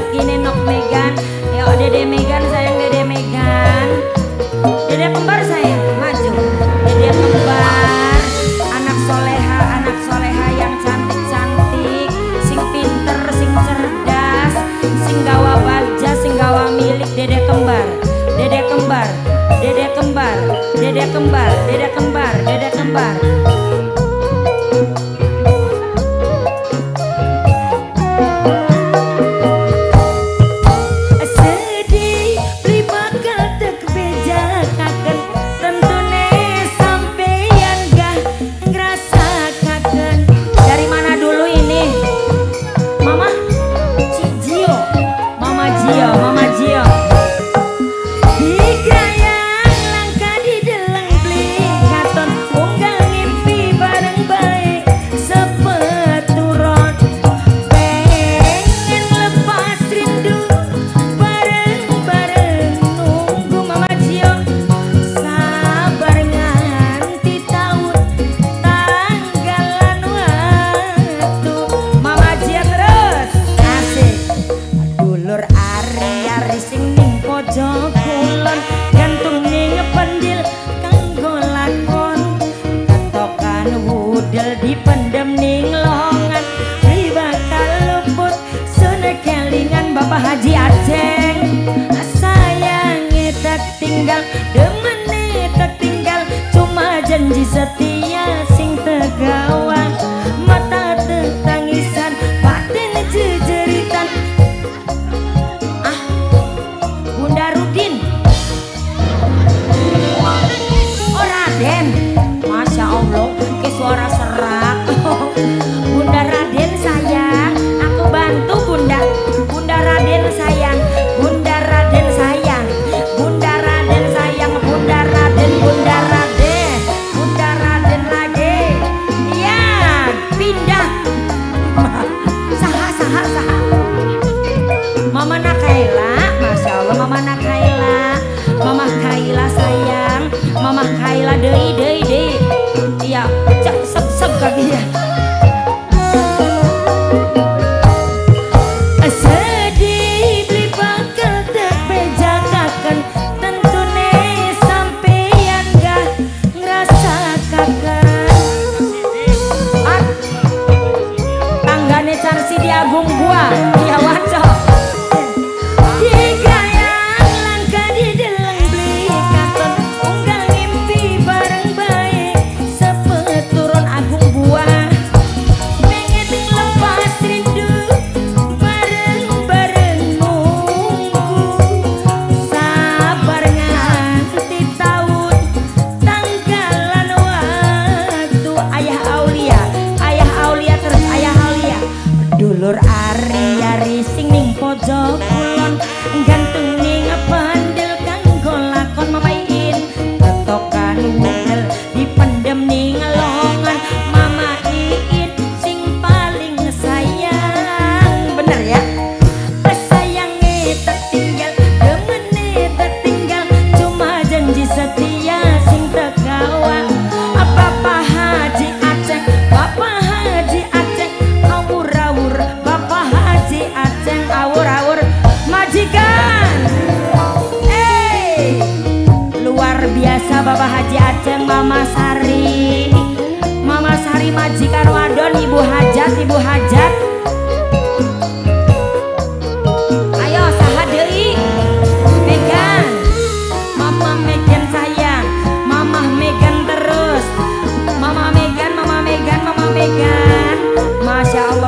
la dipendem ning longan. Ri bakal luput Suna kelingan Bapak Haji Aceh ah, Sayangnya tak tinggal Demennya tak tinggal. Cuma janji setia Guaragumbua. dark world.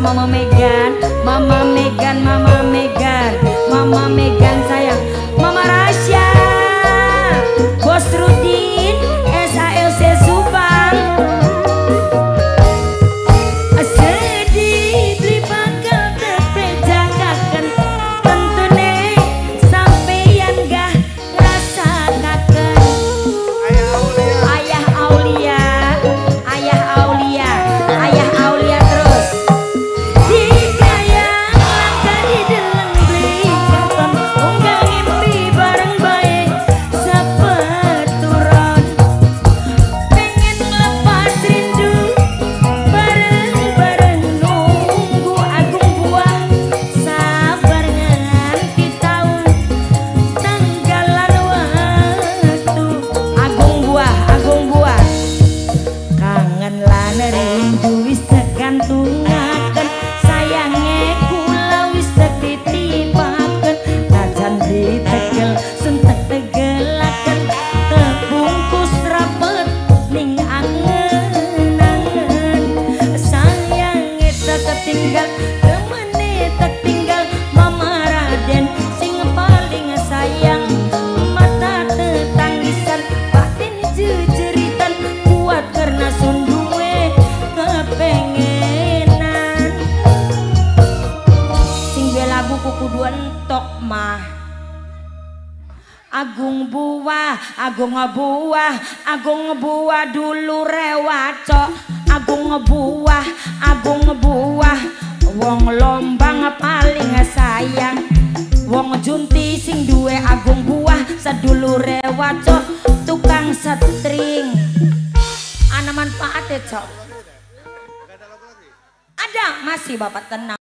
Mama Megan, Mama Megan, Mama Megan, Mama Megan. wentok mah. Agung buah, agung buah, agung buah dulu rewaco Agung buah, agung buah, wong lombang paling sayang. Wong junti sing duwe agung buah, sedulu rewaco tukang setring. Ana manfaat ya cok. Ada masih bapak tenang.